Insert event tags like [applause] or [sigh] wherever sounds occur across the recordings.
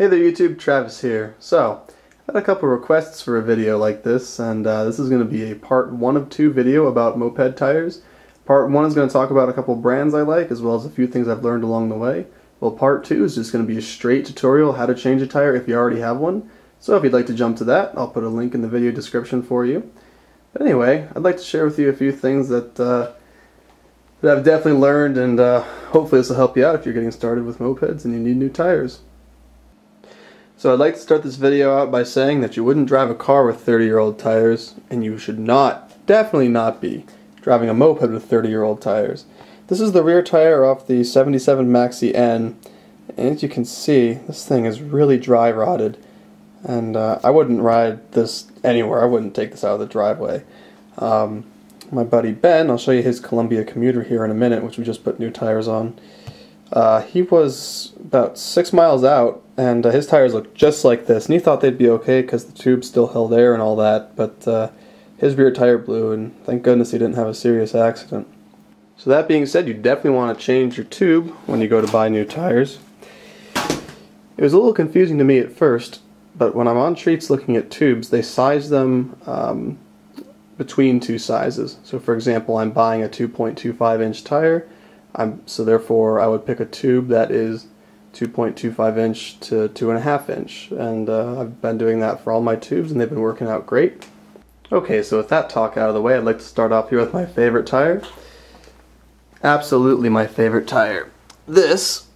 Hey there YouTube, Travis here. So, I had a couple requests for a video like this, and uh, this is going to be a part one of two video about moped tires. Part one is going to talk about a couple brands I like, as well as a few things I've learned along the way. Well, part two is just going to be a straight tutorial how to change a tire if you already have one. So if you'd like to jump to that, I'll put a link in the video description for you. But anyway, I'd like to share with you a few things that, uh, that I've definitely learned, and uh, hopefully this will help you out if you're getting started with mopeds and you need new tires. So I'd like to start this video out by saying that you wouldn't drive a car with 30 year old tires and you should not, definitely not be, driving a moped with 30 year old tires. This is the rear tire off the 77 Maxi N and as you can see this thing is really dry rotted and uh, I wouldn't ride this anywhere. I wouldn't take this out of the driveway. Um, my buddy Ben, I'll show you his Columbia commuter here in a minute which we just put new tires on. Uh, he was about six miles out, and uh, his tires looked just like this. And he thought they'd be okay because the tube still held air and all that. But uh, his rear tire blew, and thank goodness he didn't have a serious accident. So that being said, you definitely want to change your tube when you go to buy new tires. It was a little confusing to me at first, but when I'm on treats looking at tubes, they size them um, between two sizes. So for example, I'm buying a 2.25 inch tire I'm, so therefore I would pick a tube that is 2.25 inch to 2.5 inch and uh, I've been doing that for all my tubes and they've been working out great. Okay so with that talk out of the way I'd like to start off here with my favorite tire. Absolutely my favorite tire. This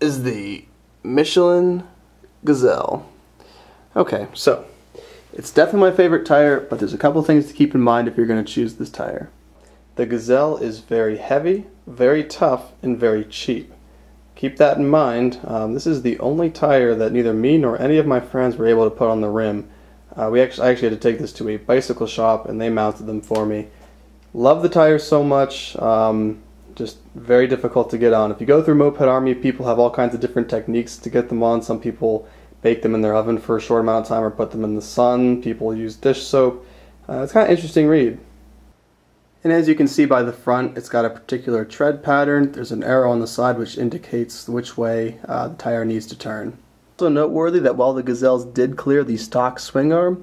is the Michelin Gazelle. Okay so it's definitely my favorite tire but there's a couple things to keep in mind if you're going to choose this tire. The Gazelle is very heavy, very tough, and very cheap. Keep that in mind. Um, this is the only tire that neither me nor any of my friends were able to put on the rim. Uh, we actually, I actually had to take this to a bicycle shop and they mounted them for me. Love the tires so much. Um, just very difficult to get on. If you go through Moped Army, people have all kinds of different techniques to get them on. Some people bake them in their oven for a short amount of time or put them in the sun. People use dish soap. Uh, it's kind of interesting read. And as you can see by the front, it's got a particular tread pattern. There's an arrow on the side which indicates which way uh, the tire needs to turn. Also noteworthy that while the Gazelles did clear the stock swing arm,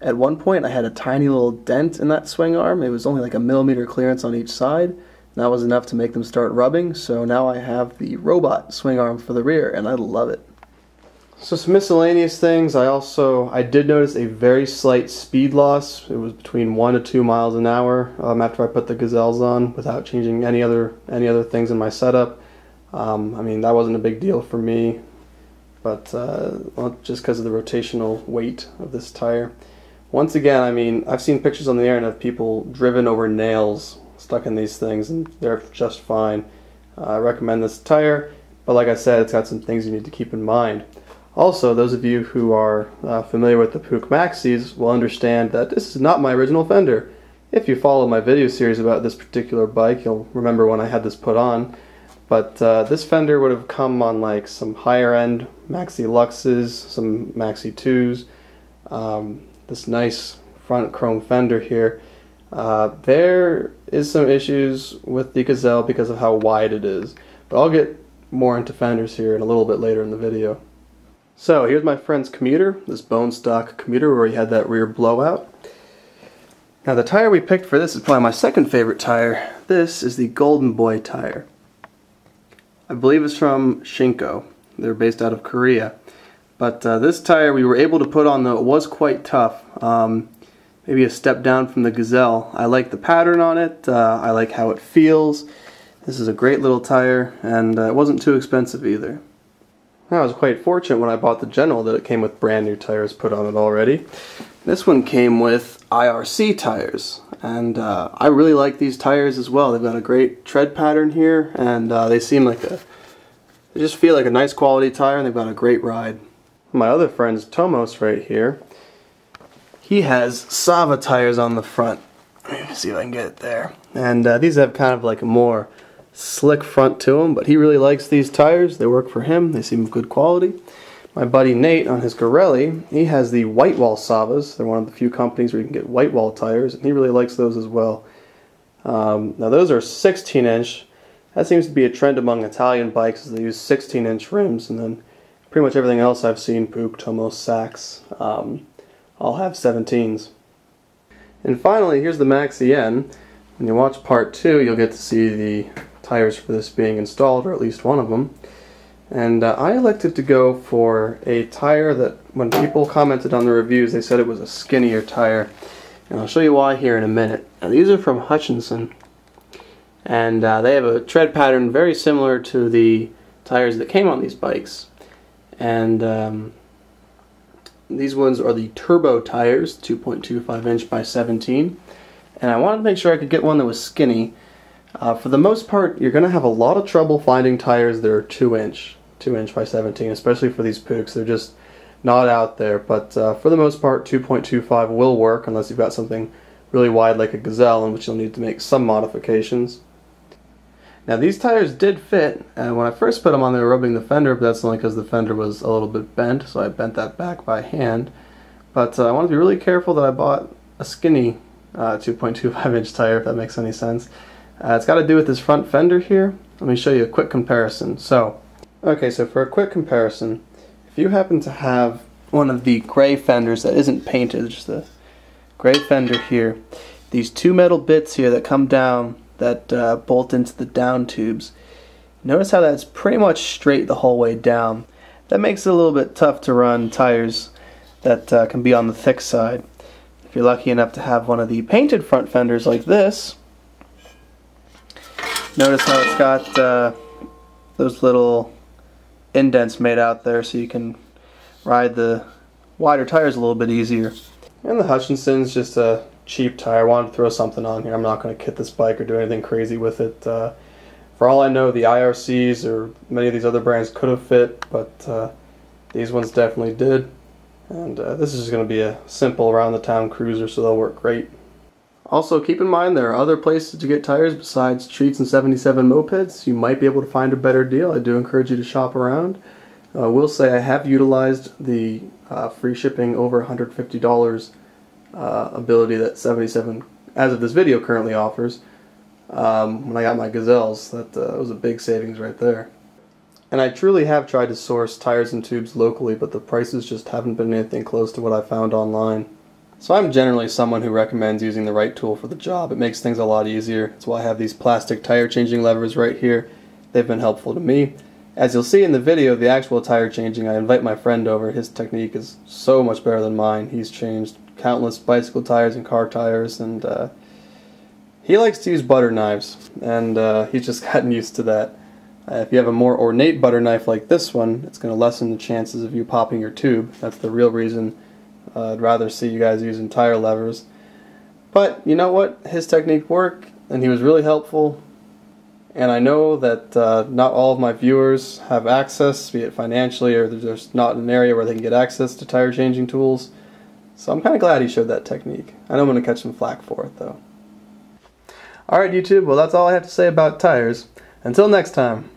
at one point I had a tiny little dent in that swing arm. It was only like a millimeter clearance on each side. And That was enough to make them start rubbing, so now I have the robot swing arm for the rear, and I love it. So some miscellaneous things. I also I did notice a very slight speed loss. It was between one to two miles an hour um, after I put the gazelles on, without changing any other any other things in my setup. Um, I mean that wasn't a big deal for me, but uh, well, just because of the rotational weight of this tire. Once again, I mean I've seen pictures on the internet of people driven over nails stuck in these things, and they're just fine. Uh, I recommend this tire, but like I said, it's got some things you need to keep in mind. Also, those of you who are uh, familiar with the Puch Maxis will understand that this is not my original fender. If you follow my video series about this particular bike, you'll remember when I had this put on. But uh, this fender would have come on like some higher end Maxi Luxes, some Maxi 2s, um, this nice front chrome fender here. Uh, there is some issues with the Gazelle because of how wide it is, but I'll get more into fenders here in a little bit later in the video. So here's my friend's commuter, this bone stock commuter where he had that rear blowout. Now the tire we picked for this is probably my second favorite tire. This is the Golden Boy tire. I believe it's from Shinko. They're based out of Korea. But uh, this tire we were able to put on though it was quite tough. Um, maybe a step down from the Gazelle. I like the pattern on it. Uh, I like how it feels. This is a great little tire and uh, it wasn't too expensive either. I was quite fortunate when I bought the General that it came with brand new tires put on it already. This one came with IRC tires, and uh, I really like these tires as well. They've got a great tread pattern here, and uh, they seem like a, they just feel like a nice quality tire, and they've got a great ride. My other friend's Tomos right here, he has Sava tires on the front. Let me see if I can get it there. And uh, these have kind of like a more slick front to them, but he really likes these tires. They work for him. They seem of good quality. My buddy Nate on his Garelli, he has the white wall Savas. They're one of the few companies where you can get white wall tires, and he really likes those as well. Um, now those are 16 inch. That seems to be a trend among Italian bikes. Is they use 16 inch rims and then pretty much everything else I've seen, Puch, Tomos, Sachs, um, all have 17s. And finally, here's the Maxi N. When you watch part two, you'll get to see the tires for this being installed, or at least one of them. And uh, I elected to go for a tire that, when people commented on the reviews, they said it was a skinnier tire. And I'll show you why here in a minute. Now, these are from Hutchinson. And uh, they have a tread pattern very similar to the tires that came on these bikes. And um, these ones are the turbo tires, 2.25 inch by 17. And I wanted to make sure I could get one that was skinny. Uh, for the most part, you're going to have a lot of trouble finding tires that are 2 inch, 2 inch by 17, especially for these Puchs. They're just not out there. But uh, for the most part, 2.25 will work unless you've got something really wide like a Gazelle, in which you'll need to make some modifications. Now these tires did fit, and when I first put them on they were rubbing the fender, but that's only because the fender was a little bit bent, so I bent that back by hand. But uh, I want to be really careful that I bought a skinny uh, 2.25 inch tire, if that makes any sense. Uh, it's got to do with this front fender here. Let me show you a quick comparison. So, okay, so for a quick comparison, if you happen to have one of the gray fenders that isn't painted, just a gray fender here, these two metal bits here that come down that uh, bolt into the down tubes. Notice how that's pretty much straight the whole way down. That makes it a little bit tough to run tires that uh, can be on the thick side. If you're lucky enough to have one of the painted front fenders like this, notice how it's got uh, those little indents made out there so you can ride the wider tires a little bit easier. And the Hutchinson's just a cheap tire. I wanted to throw something on here. I'm not going to kit this bike or do anything crazy with it. Uh, for all I know, the IRCs or many of these other brands could have fit, but uh, these ones definitely did. And uh, this is going to be a simple around the town cruiser, so they'll work great. Also, keep in mind there are other places to get tires besides Treats and 77 Mopeds. You might be able to find a better deal. I do encourage you to shop around. I uh, will say I have utilized the uh, free shipping over $150 uh, ability that 77, as of this video, currently offers. Um, when I got my Gazelles, that uh, was a big savings right there. And I truly have tried to source tires and tubes locally, but the prices just haven't been anything close to what I found online. So I'm generally someone who recommends using the right tool for the job. It makes things a lot easier. That's why I have these plastic tire changing levers right here. They've been helpful to me. As you'll see in the video the actual tire changing, I invite my friend over. His technique is so much better than mine. He's changed countless bicycle tires and car tires, and uh, he likes to use butter knives, and uh, he's just [laughs] gotten used to that. Uh, if you have a more ornate butter knife like this one, it's going to lessen the chances of you popping your tube. That's the real reason uh, I'd rather see you guys using tire levers. But you know what? His technique worked, and he was really helpful. And I know that uh, not all of my viewers have access, be it financially or there's just not an area where they can get access to tire changing tools. So I'm kind of glad he showed that technique. I know I'm going to catch some flack for it though. Alright YouTube, well that's all I have to say about tires. Until next time.